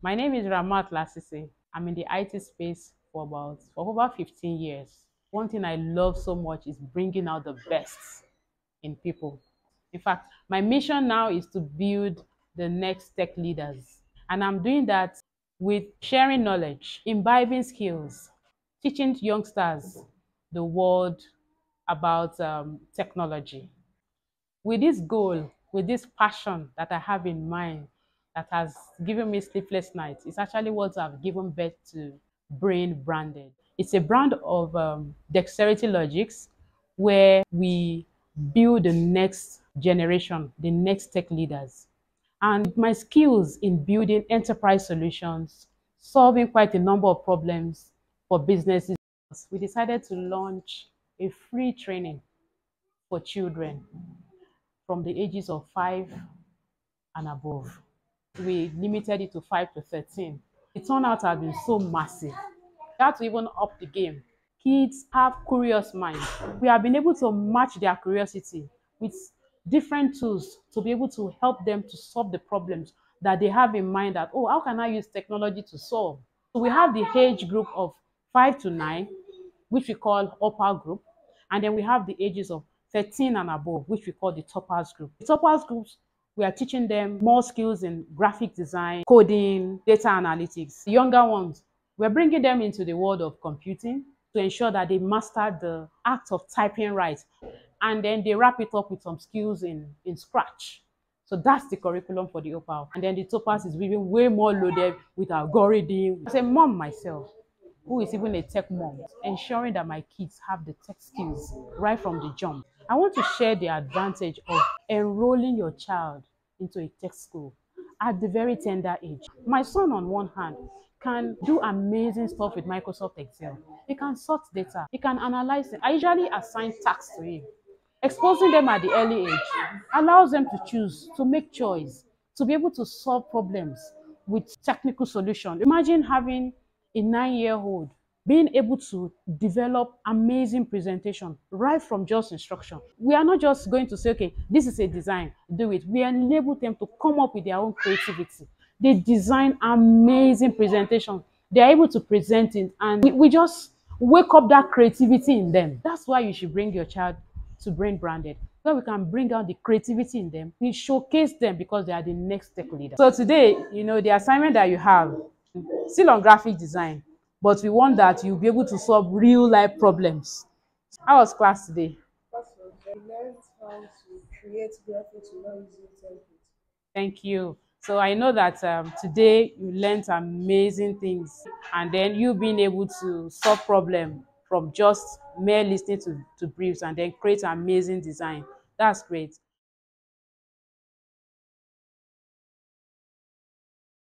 My name is Rahmat Lasisi. I'm in the IT space for about for over 15 years. One thing I love so much is bringing out the best in people. In fact, my mission now is to build the next tech leaders. And I'm doing that with sharing knowledge, imbibing skills, teaching youngsters the world about um, technology. With this goal, with this passion that I have in mind, that has given me sleepless nights, it's actually what I've given birth to Brain Branded. It's a brand of um, dexterity logics where we build the next generation, the next tech leaders. And my skills in building enterprise solutions, solving quite a number of problems for businesses, we decided to launch a free training for children from the ages of 5 and above. We limited it to 5 to 13. The turnout has been so massive. Had to even up the game. Kids have curious minds. We have been able to match their curiosity with different tools to be able to help them to solve the problems that they have in mind that, oh, how can I use technology to solve? So we have the age group of 5 to 9, which we call upper group. And then we have the ages of 13 and above, which we call the toppers group. The toppers groups, we are teaching them more skills in graphic design, coding, data analytics. The younger ones, we're bringing them into the world of computing to ensure that they master the act of typing right. And then they wrap it up with some skills in, in Scratch. So that's the curriculum for the OPAL. And then the toppers is even way more loaded with algorithm. As a mom myself, who is even a tech mom, ensuring that my kids have the tech skills right from the jump. I want to share the advantage of enrolling your child into a tech school at the very tender age. My son, on one hand, can do amazing stuff with Microsoft Excel. He can sort data, he can analyze it. I usually assign tasks to him. Exposing them at the early age allows them to choose, to make choice, to be able to solve problems with technical solution. Imagine having a nine-year-old being able to develop amazing presentation right from just instruction. We are not just going to say, okay, this is a design, do it. We enable them to come up with their own creativity. They design amazing presentation. They are able to present it and we, we just wake up that creativity in them. That's why you should bring your child to Brain Branded so we can bring out the creativity in them. We showcase them because they are the next tech leader. So today, you know, the assignment that you have, still on graphic design, but we want that you'll be able to solve real life problems. How was class today? Thank you. So I know that um, today you learned amazing things and then you being able to solve problem from just mere listening to, to briefs and then create amazing design. That's great.